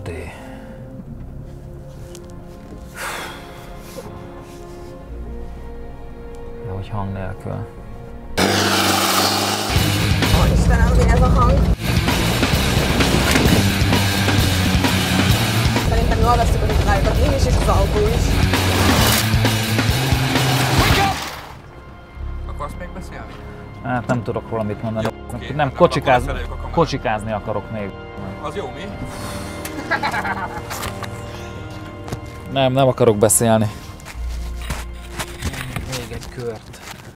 LSD. De hogy hang nélkül. Ó, Istenem, mi ez a hang? Szerintem jól veszük a rájukat, én is, és az autó is. Akarsz még beszélni? Hát nem tudok róla mit mondani. oké. Nem, Hát kocsikáz, kocsikázni akarok még. Az jó, mi? Nem, nem akarok beszélni. Még egy kört.